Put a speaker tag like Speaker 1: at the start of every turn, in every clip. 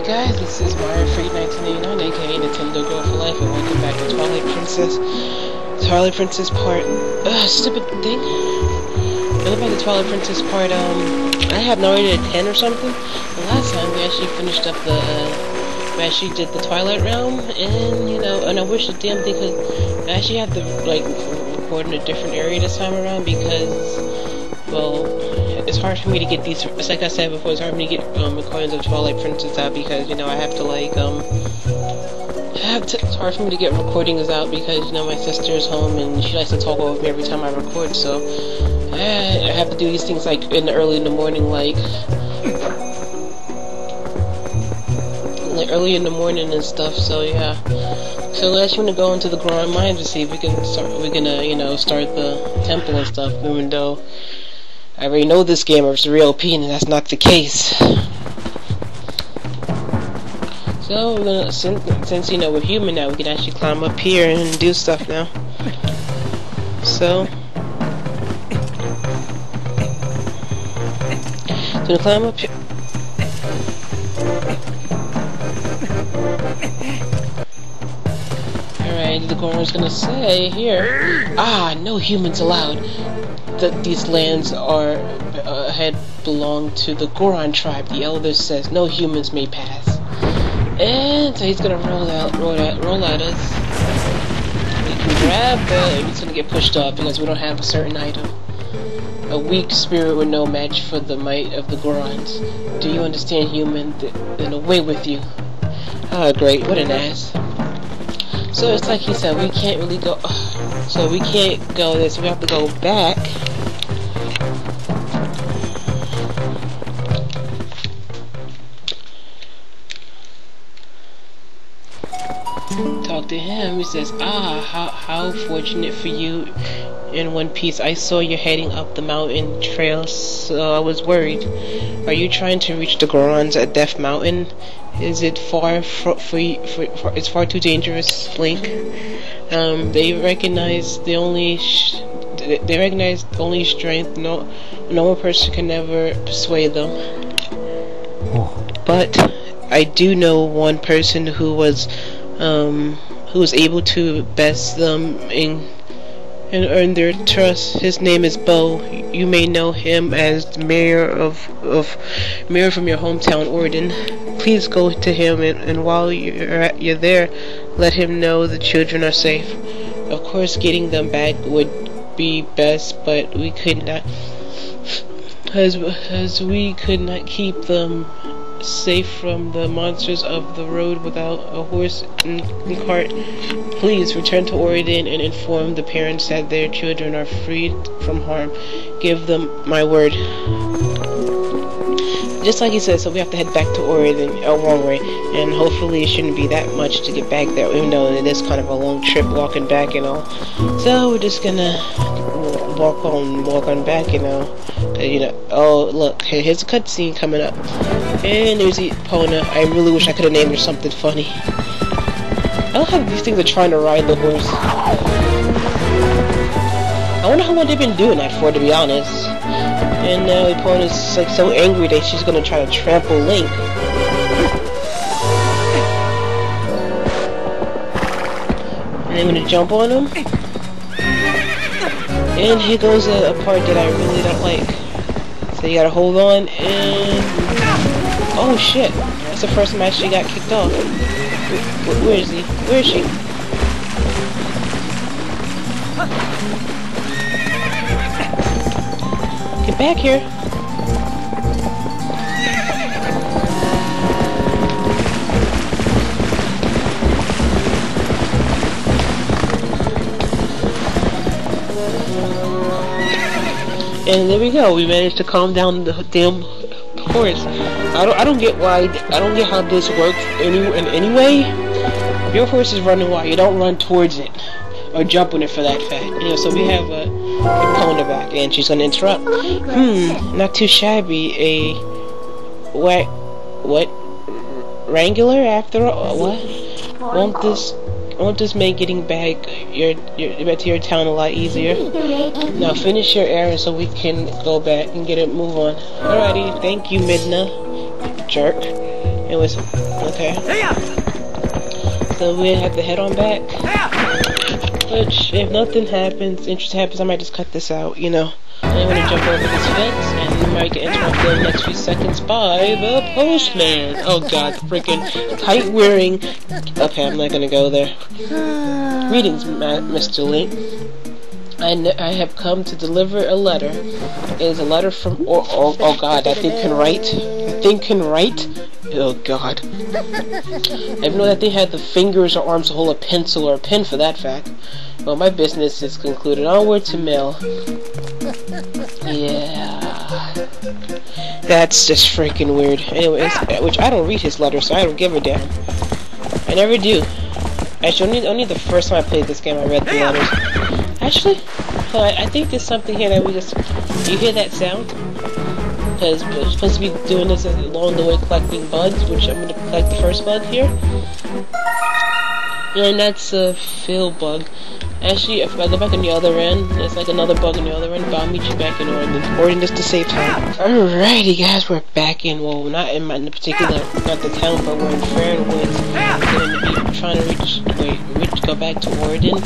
Speaker 1: Hey guys, this is Mario Freak 1989, aka Nintendo Girl for Life, and welcome back to Twilight Princess. Twilight Princess part. Ugh, stupid thing. Welcome back to Twilight Princess part, um. I have no idea, 10 or something. The last time we actually finished up the. Uh, we actually did the Twilight Realm, and, you know, and I wish the damn thing could. I actually have to, like, record in a different area this time around because, well, it's hard for me to get these. It's like I said before, it's hard for me to get um, coins of Twilight Princess out because you know I have to like um. Have to, it's hard for me to get recordings out because you know my sister is home and she likes to talk over me every time I record. So I have to do these things like in the early in the morning, like like early in the morning and stuff. So yeah. So let's want to go into the Grand Mine to see if we can start. We're gonna you know start the temple and stuff, even though. I already know this game is real P and that's not the case. So gonna since, since you know we're human now, we can actually climb up here and do stuff now. So gonna climb up here. Alright, the Goron's gonna say here. Ah, no humans allowed that these lands are uh, had belonged to the Goron tribe. The elder says no humans may pass. And so he's gonna roll out, roll out, roll at us. We can grab, but he's gonna get pushed off because we don't have a certain item. A weak spirit with no match for the might of the Gorons. Do you understand, human? Then away with you. Ah, great. What an ass. So it's like he said, we can't really go. So we can't go this. We have to go back. To him. He says, Ah, how, how fortunate for you in One Piece. I saw you heading up the mountain trail, so I was worried. Are you trying to reach the Gorons at Death Mountain? Is it far for, for, for, for it's far too dangerous, Link? Um, they recognize the only they recognize the only strength no no one person can ever persuade them. But I do know one person who was um, who was able to best them in and earn their trust. His name is Bo. You may know him as the mayor of of mayor from your hometown, Ordon. Please go to him, and, and while you're at, you're there, let him know the children are safe. Of course, getting them back would be best, but we could not, as as we could not keep them safe from the monsters of the road without a horse and, cart. Please return to Ordon and inform the parents that their children are freed from harm. Give them my word. Just like he said, so we have to head back to Ordon, a long uh, way, and hopefully it shouldn't be that much to get back there, even though it is kind of a long trip walking back and all. So we're just gonna walk on, walk on back, you know. Uh, you know. Oh, look, here's a cutscene coming up, and there's Epona. I really wish I could have named her something funny. I love how these things are trying to ride the horse. I wonder how long they've been doing that for, to be honest. And now uh, Epona's like so angry that she's gonna try to trample Link. And I'm gonna jump on him. And here goes a, a part that I really don't like. So you gotta hold on and... Oh shit! That's the first match she got kicked off. where, where is he? Where is she? Get back here. And there we go. We managed to calm down the damn horse. I don't. I don't get why. I don't get how this works. Any in any way. If your horse is running wild, you don't run towards it or jump on it for that fact. You know. So we have a, a Epona back, and she's gonna interrupt. Hmm. Not too shabby. A what? What? Wrangler after all? What? Won't this won't this make getting back your, your back to your town a lot easier? Now finish your errand so we can go back and get it move on. Alrighty, thank you, Midna. Jerk. Anyways, okay. So we have to head on back. Which, if nothing happens, interesting happens, I might just cut this out, you know. I'm gonna jump over this fence, and might get interrupted in the next few seconds by the postman. Oh god, the freaking kite wearing. Okay, I'm not gonna go there. Greetings, Mr. Lee. I, I have come to deliver a letter. It is a letter from. Oh, oh, oh god, that thing can write. That thing can write? Oh god. I didn't know that thing had the fingers or arms to hold a pencil or a pen for that fact. Well, my business is concluded. Onward to mail. Yeah. That's just freaking weird. Anyways, uh, which I don't read his letters, so I don't give a damn. I never do. Actually, only, only the first time I played this game I read the letters. Actually, I think there's something here that we just... Do you hear that sound? Because we're supposed to be doing this along the way collecting bugs, which I'm going to collect the first bug here. And that's a fill bug. Actually, if I go back on the other end, there's like another bug on the other end, but I'll meet you back in Ordon just to save time. Alrighty guys, we're back in, well, not in my in particular, not the town, but we're in Faron Woods. We're going to be trying to reach, wait, reach, go back to Ordon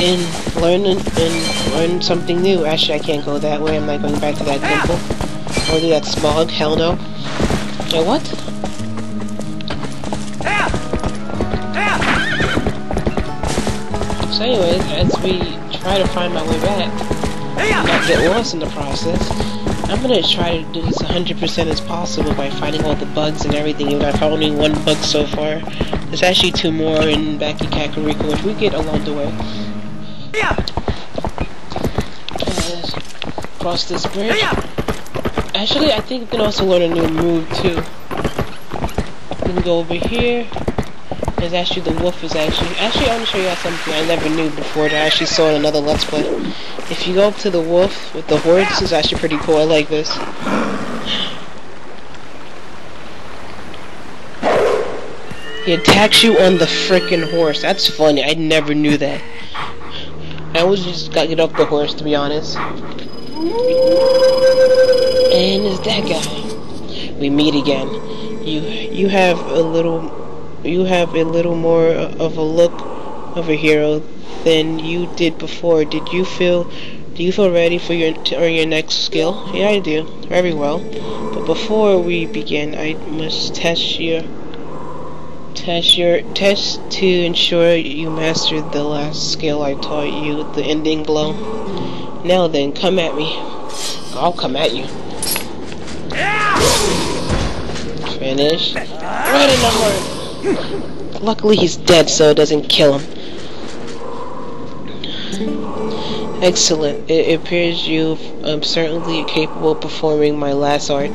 Speaker 1: and learn and learn something new. Actually, I can't go that way. I'm not going back to that temple. Or to that smog. Hell no. Yeah, what? So anyways, as we try to find my way back, and not get lost in the process, I'm gonna try to do this 100% as possible by finding all the bugs and everything, even if I only one bug so far. There's actually two more in back in Kakariko, which we get along the way. Uh, cross this bridge. Actually, I think we can also learn a new move too. We can go over here. There's actually the wolf is actually actually I want to show you something I never knew before that I actually saw in another let's play. If you go up to the wolf with the horse, this is actually pretty cool. I like this. He attacks you on the freaking horse. That's funny. I never knew that. I always just got get off the horse, to be honest. And it's that guy. We meet again. You you have a little you have a little more of a look of a hero than you did before. Did you feel do you feel ready for your to earn your next skill? Yeah, I do. Very well. But before we begin, I must test your Test your test to ensure you mastered the last skill I taught you, the ending blow. Now then, come at me. I'll come at you. Finish. Right in the heart. Luckily he's dead, so it doesn't kill him. Excellent. It appears you've um, certainly capable of performing my last art.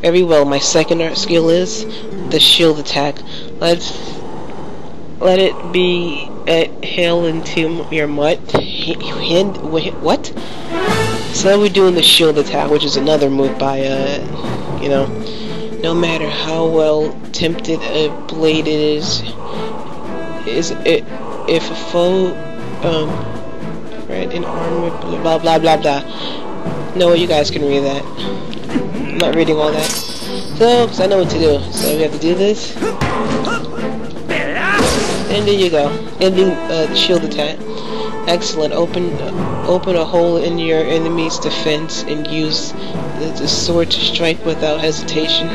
Speaker 1: Very well. My second art skill is the shield attack. Let's let it be at hail into your mutt. Hand, what? So we're doing the shield attack, which is another move by, uh, you know, no matter how well tempted a blade is, is it, if a foe, um, right, in armor, blah, blah, blah, blah. No, you guys can read that. I'm not reading all that. So, because I know what to do. So we have to do this. And there you go. Ending uh, shield attack. Excellent. Open open a hole in your enemy's defense and use the, the sword to strike without hesitation.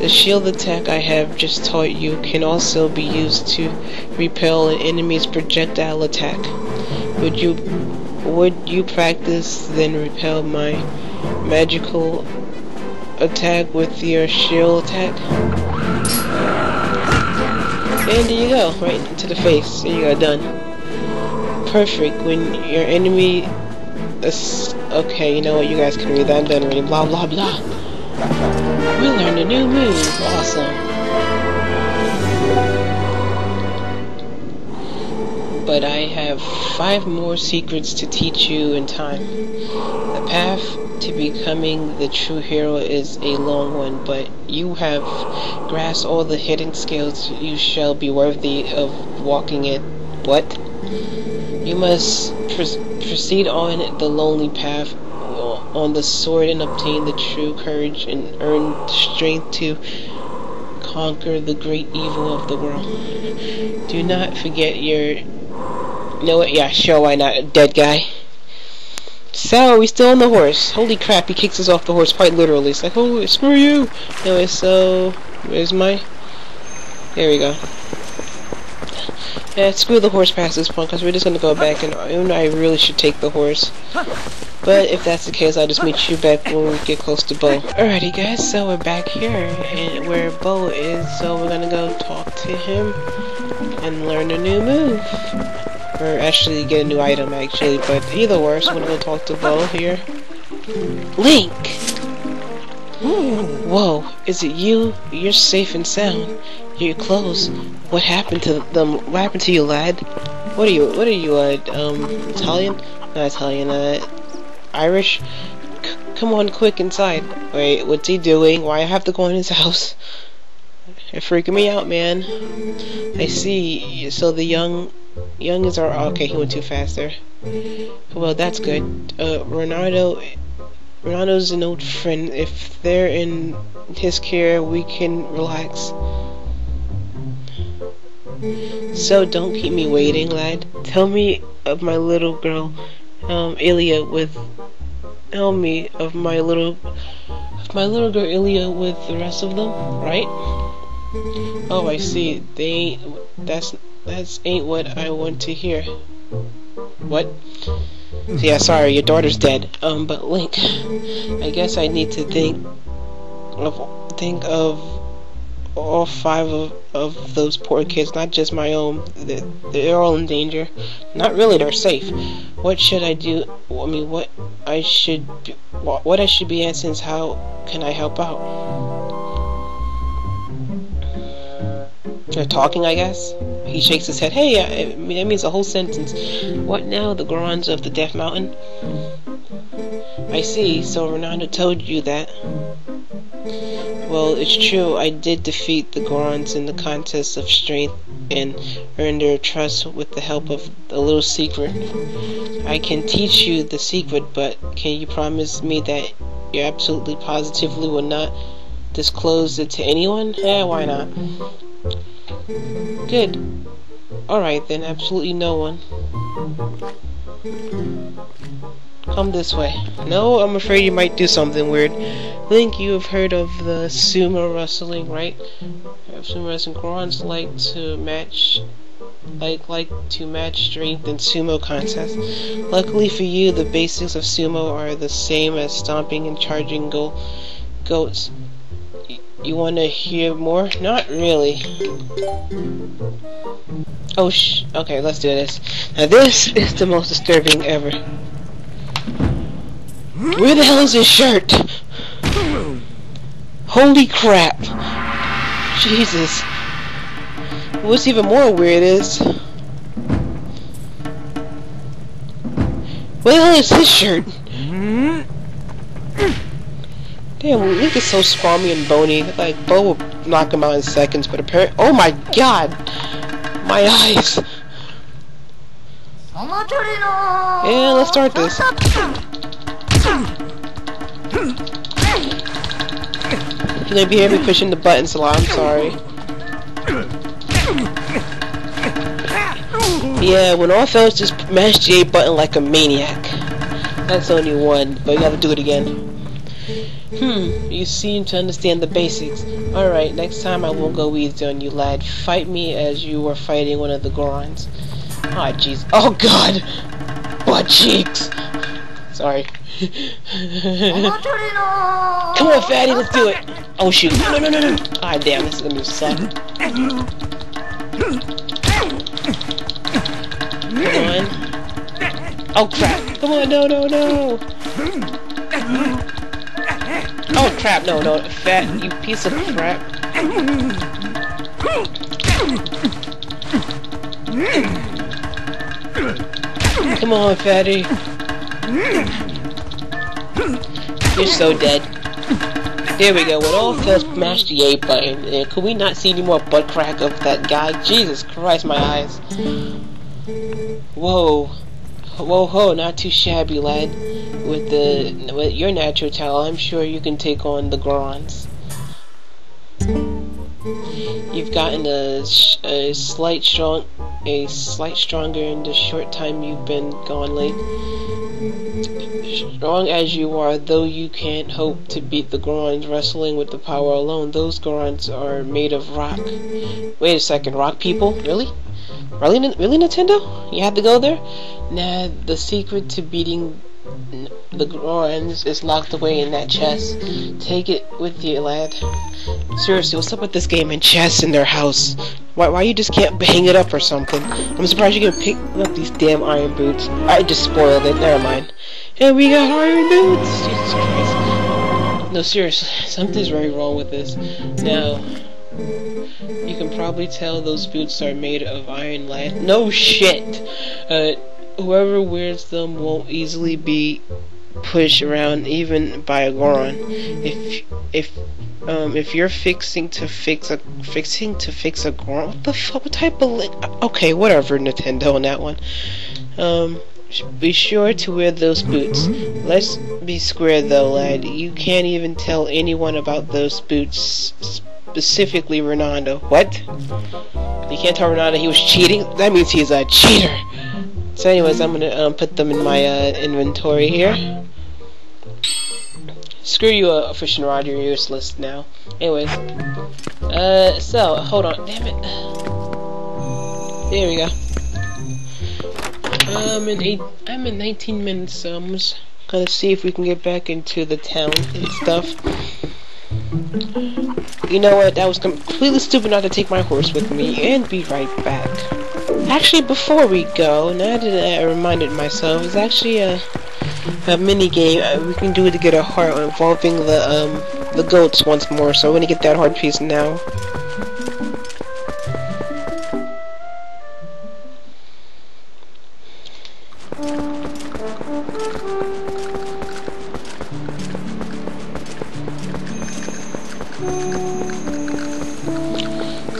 Speaker 1: The shield attack I have just taught you can also be used to repel an enemy's projectile attack. Would you would you practice then repel my magical attack with your shield attack? And there you go, right into the face. There you go, done. Perfect. When your enemy... Is, okay, you know what, you guys can read that. I'm done. Blah, blah, blah. We learned a new move. Awesome. But I have five more secrets to teach you in time. The path to becoming the true hero is a long one, but you have grasped all the hidden skills you shall be worthy of walking it. What? You must pr proceed on the lonely path on the sword and obtain the true courage and earn strength to conquer the great evil of the world. Do not forget your... No? Yeah, sure, why not? Dead guy. So, we still on the horse. Holy crap, he kicks us off the horse quite literally. It's like, oh, screw you! Anyway, so... Where's my... There we go. Yeah, screw the horse past this point, because we're just going to go back, and I really should take the horse. But if that's the case, I'll just meet you back when we get close to Bo. Alrighty guys, so we're back here, and where Bo is, so we're going to go talk to him, and learn a new move. Or actually get a new item, actually, but either worse, I'm to go talk to Bo here. Link! Whoa, is it you? You're safe and sound. Your clothes. What happened to them? What happened to you, lad? What are you? What are you? Uh, um, Italian? Not Italian. Uh, Irish? C come on, quick inside. Wait, what's he doing? Why I have to go in his house? You're freaking me out, man. I see. So the young, young is our. Okay, he went too fast there. Well, that's good. Uh, Renado. Renado's an old friend. If they're in his care, we can relax. So don't keep me waiting, lad. Tell me of my little girl, um, Ilia with... Tell me of my little... Of my little girl Ilia with the rest of them, right? Oh, I see. They. That's... That's ain't what I want to hear. What? Yeah, sorry, your daughter's dead. Um, but Link, I guess I need to think of think of all five of, of those poor kids, not just my own. They're, they're all in danger. Not really, they're safe. What should I do? I mean, what I should, be, what I should be asking is how can I help out? They're talking, I guess. He shakes his head. Hey, I, I mean, that means a whole sentence. What now? The Gorons of the Death Mountain? I see. So Renado told you that. Well, it's true, I did defeat the Gorons in the contest of strength and earn their trust with the help of a little secret. I can teach you the secret, but can you promise me that you absolutely positively will not disclose it to anyone? Yeah, why not? Good. Alright then, absolutely no one. Come this way. No, I'm afraid you might do something weird. Link, you have heard of the sumo wrestling, right? Sumo wrestling Gorons like to match like like to match strength in sumo contests. Luckily for you, the basics of sumo are the same as stomping and charging go goats. You want to hear more? Not really. Oh sh. Okay, let's do this. Now this is the most disturbing ever. Where the hell is his shirt? Holy crap. Jesus. What's even more weird is... Where the hell is his shirt? Mm-hmm. Damn, Link is so scrawny and bony. Like, Bo will knock him out in seconds, but apparently... Oh my god! My eyes! Yeah, let's start this. You gonna be hear me pushing the buttons a lot, I'm sorry. Yeah, when all fellas just mash the A button like a maniac. That's only one, but you gotta do it again. Hmm, you seem to understand the basics. Alright, next time I won't go easy on you, lad. Fight me as you were fighting one of the Gorons. Ah, oh, jeez. Oh, God! Butt cheeks! Sorry. Come on, fatty, let's do it! Oh, shoot. No, no, no, no! Ah, damn, this is gonna be. Come on. Oh, crap. Come on, no, no, no! Oh, crap, no, no. Fat, you piece of crap. Come on, fatty. You're so dead. There we go. When all fails, smash the A button. And could we not see any more butt crack of that guy? Jesus Christ, my eyes. Whoa. Whoa ho, not too shabby, lad. With the with your natural talent, I'm sure you can take on the Gorons. You've gotten a, a slight strong, a slight stronger in the short time you've been gone late. Strong as you are, though you can't hope to beat the Gorons wrestling with the power alone. Those Gorons are made of rock. Wait a second, rock people? Really? Really, really, Nintendo? You had to go there? Nah, the secret to beating the Gorons is locked away in that chest. Take it with you, lad. Seriously, what's up with this game and chests in their house? Why, why you just can't hang it up or something? I'm surprised you can pick up these damn iron boots. I just spoiled it, never mind. And we got iron boots! Jesus Christ. No, seriously, something's very wrong with this. Now, you can probably tell those boots are made of iron lad. No shit! Uh, whoever wears them won't easily be pushed around even by a Goron. If if um if you're fixing to fix a fixing to fix a Goron, what the fuck? What type of okay? Whatever, Nintendo on that one. Um. Be sure to wear those boots. Let's be square though, lad. You can't even tell anyone about those boots, specifically Renado. What? You can't tell Renado he was cheating? That means he's a cheater! So anyways, I'm gonna um, put them in my uh, inventory here. Screw you, uh, Fishing Rod, you're useless now. Anyways, uh, so, hold on, damn it. There we go. I'm in eight, I'm in 19 minutes, so I'm just gonna see if we can get back into the town and stuff. You know what, that was completely stupid not to take my horse with me, and be right back. Actually, before we go, now that I reminded myself, it's actually a a mini game uh, we can do to get a heart involving the um the goats once more. So I'm gonna get that heart piece now.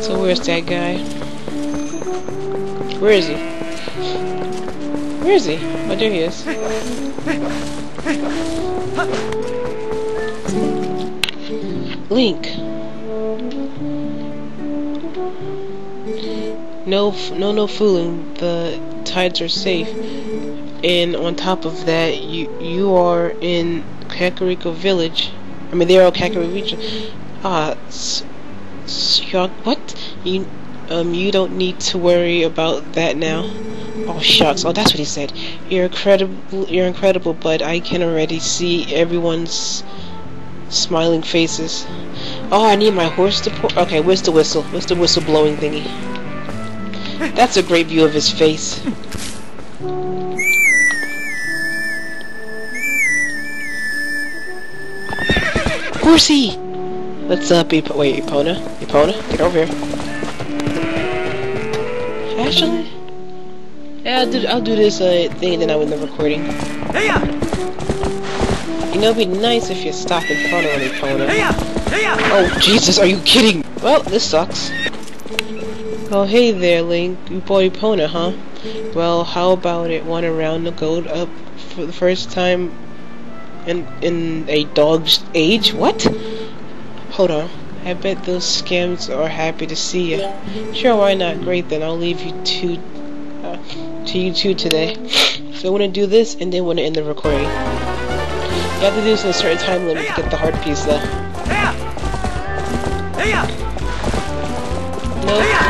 Speaker 1: So where's that guy? Where is he? Where is he? Oh, there he is. Link. No, no, no fooling. The tides are safe, and on top of that, you you are in Kakariko Village. I mean, they're all Kakariko region. Ah, uh, what? You um, you don't need to worry about that now. Oh shucks! Oh, that's what he said. You're incredible. You're incredible, but I can already see everyone's smiling faces. Oh, I need my horse to pour. Okay, where's the whistle? Where's the whistle blowing thingy? That's a great view of his face. Horsey! What's up, Ep wait, Epona? Epona? Get over here. Actually, yeah, I'll do, I'll do this uh, thing and then I the recording. Hey -ya! You know, it'd be nice if you stop in front of me, Epona. Hey -ya! Hey -ya! Oh, Jesus, are you kidding? Well, this sucks. Oh, hey there, Link. You bought Epona, huh? Well, how about it one around the gold up for the first time in in a dog's age? What? Hold on. I bet those scams are happy to see you. Sure, why not? Great, then I'll leave you two, uh, to you two today. So I'm gonna do this, and then I'm gonna end the recording. You have to do this in a certain time limit to get the heart piece, though. Nope.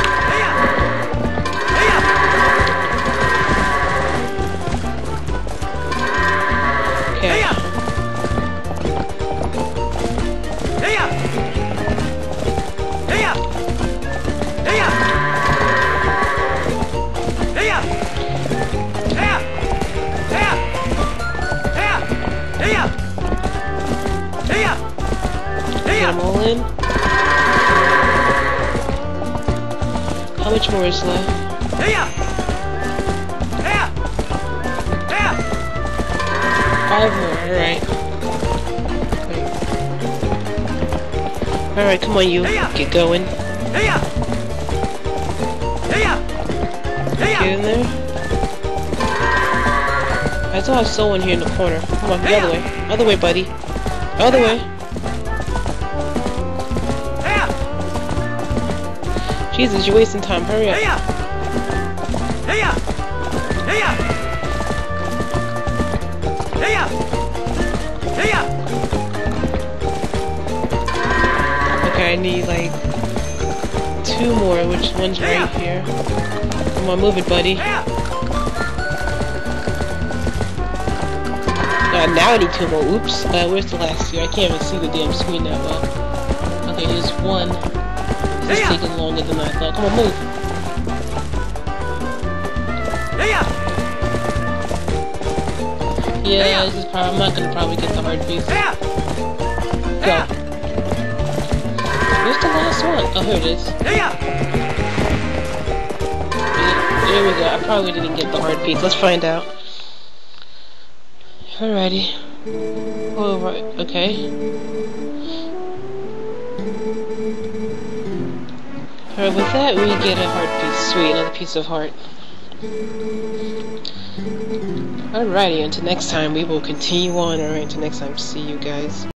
Speaker 1: How much more is left? Five more, alright. Alright, come on you, get going. Get in there. I still have someone here in the corner. Come on, the other way. Other way, buddy. Other way. Jesus, you're wasting time. Hurry up. Hey Hey Hey Hey Okay, I need like two more, which one's right here. Come on, move it, buddy. Uh, now I need two more. Oops. Uh, where's the last two? I can't even see the damn screen that well. Okay, here's one. This is taking longer than I thought. Come on, move. Yeah, this is probably, I'm not gonna probably get the heart piece. Go. Where's the last one? Oh, here it is. There we go. I probably didn't get the heart piece. Let's find out. Alrighty. Oh, right. Okay. Alright, with that, we get a heart piece. Sweet, another piece of heart. Alrighty, until next time, we will continue on. Alright, until next time, see you guys.